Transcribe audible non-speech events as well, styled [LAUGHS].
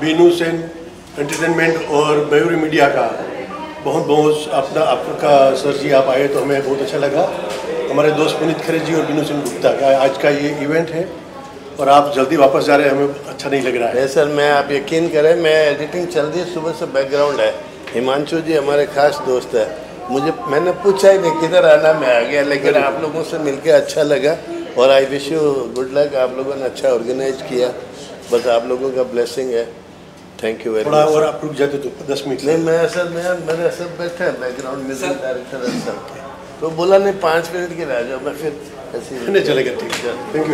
Binu Sen entertainment और Mayuri media का। बहुत बहुत अपना आपका सर जी आप आए तो हमें बहुत अच्छा लगा। हमारे दोस्त पुनीत खरे जी और बीनू सिंह गुप्ता का आज का ये इवेंट है। और आप जल्दी वापस जा रहे हैं हमें अच्छा नहीं लग रहा है। सर मैं आप यकीन करें मैं एडिटिंग चल रही है सुबह से बैकग्राउंड है। हिमांशु जी हमारे खास दोस्त है। मुझे मैंने पूछा ही नहीं किधर आना मैं आ गया लेकिन आप लोगों से मिलकर अच्छा लगा। और I wish you good luck आप लोगों ने अच्छा ऑर्गेनाइज किया। बस आप लोगों का ब्लेसिंग है। थैंक यू वेरी मच और आप रुक जाते तो दस मिनट नहीं मैं सर मैं मेरे सब बैठे हैं बैकग्राउंड म्यूज़िक डायरेक्टर सर तो बोला नहीं पाँच मिनट के रह जाओ मैं फिर ऐसे ही [LAUGHS] नहीं चलेगा ठीक है। Thank you